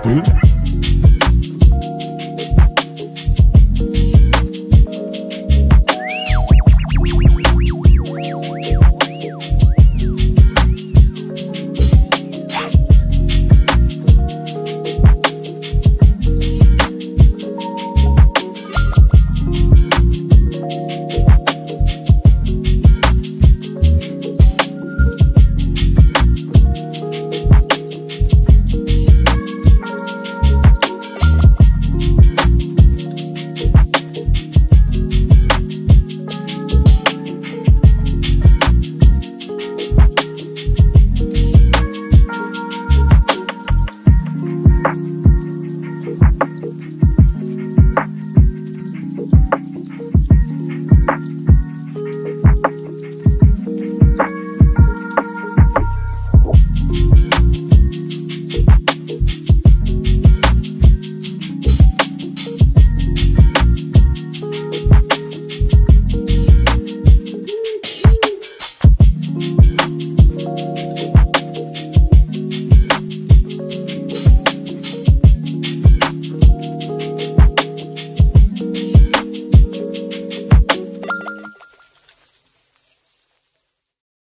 people.